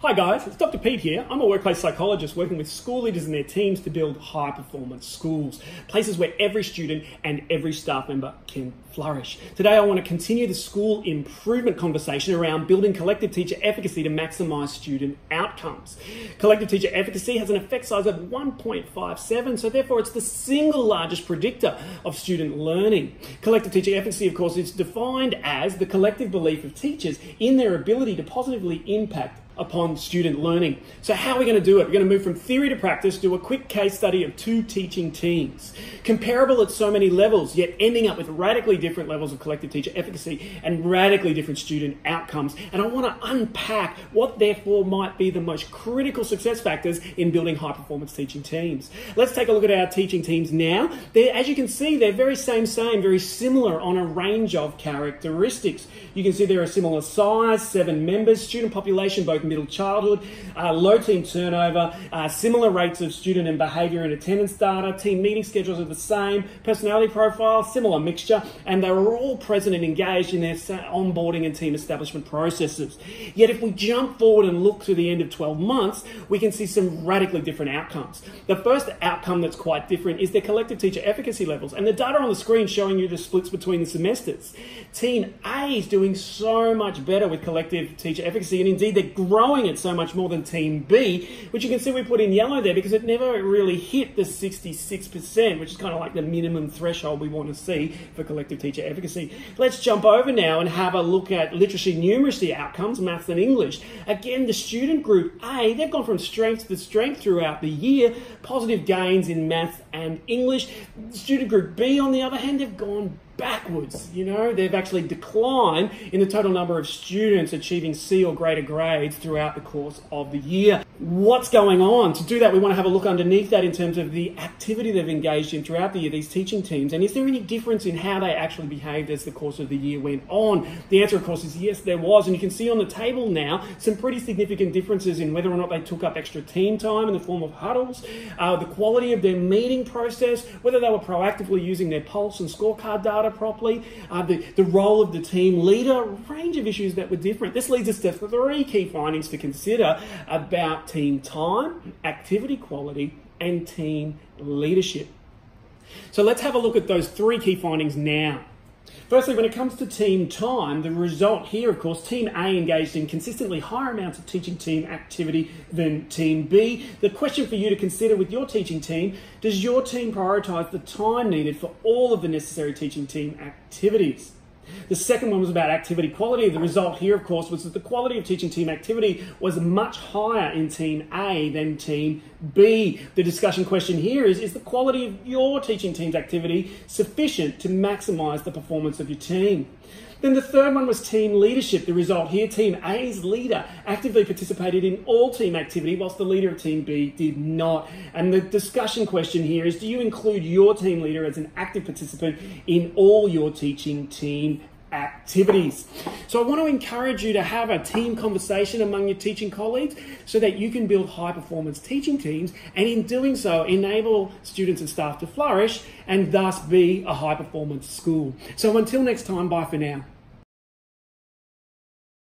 Hi guys, it's Dr. Pete here. I'm a workplace psychologist working with school leaders and their teams to build high performance schools, places where every student and every staff member can flourish. Today I want to continue the school improvement conversation around building collective teacher efficacy to maximize student outcomes. Collective teacher efficacy has an effect size of 1.57, so therefore it's the single largest predictor of student learning. Collective teacher efficacy, of course, is defined as the collective belief of teachers in their ability to positively impact upon student learning. So, how are we going to do it? We're going to move from theory to practice, do a quick case study of two teaching teams. Comparable at so many levels, yet ending up with radically different levels of collective teacher efficacy and radically different student outcomes. And I want to unpack what, therefore, might be the most critical success factors in building high performance teaching teams. Let's take a look at our teaching teams now. They're, as you can see, they're very same, same, very similar on a range of characteristics. You can see they're a similar size, seven members, student population, both middle childhood, uh, low team turnover, uh, similar rates of student and behaviour and attendance data, team meeting schedules are the same, personality profile, similar mixture, and they were all present and engaged in their onboarding and team establishment processes. Yet if we jump forward and look to the end of 12 months, we can see some radically different outcomes. The first outcome that's quite different is their collective teacher efficacy levels, and the data on the screen showing you the splits between the semesters. Team A is doing so much better with collective teacher efficacy, and indeed they're growing it so much more than Team B, which you can see we put in yellow there because it never really hit the 66%, which is kind of like the minimum threshold we want to see for collective teacher efficacy. Let's jump over now and have a look at literacy numeracy outcomes, maths and English. Again, the student group A, they've gone from strength to strength throughout the year, positive gains in maths and English. Student group B, on the other hand, they've gone backwards. You know, they've actually declined in the total number of students achieving C or greater grades throughout the course of the year. What's going on? To do that, we want to have a look underneath that in terms of the activity they've engaged in throughout the year, these teaching teams, and is there any difference in how they actually behaved as the course of the year went on? The answer, of course, is yes, there was, and you can see on the table now some pretty significant differences in whether or not they took up extra team time in the form of huddles, uh, the quality of their meeting process, whether they were proactively using their pulse and scorecard data properly, uh, the, the role of the team leader, range of issues that were different. This leads us to three key findings to consider about team time, activity quality, and team leadership. So let's have a look at those three key findings now. Firstly, when it comes to team time, the result here, of course, Team A engaged in consistently higher amounts of teaching team activity than Team B. The question for you to consider with your teaching team does your team prioritise the time needed for all of the necessary teaching team activities? The second one was about activity quality. The result here, of course, was that the quality of teaching team activity was much higher in Team A than Team B. The discussion question here is Is the quality of your teaching team's activity sufficient to maximise the performance of your team? Then the third one was team leadership. The result here, Team A's leader actively participated in all team activity, whilst the leader of Team B did not. And the discussion question here is do you include your team leader as an active participant in all your teaching team activities. So I want to encourage you to have a team conversation among your teaching colleagues so that you can build high performance teaching teams and in doing so enable students and staff to flourish and thus be a high performance school. So until next time, bye for now.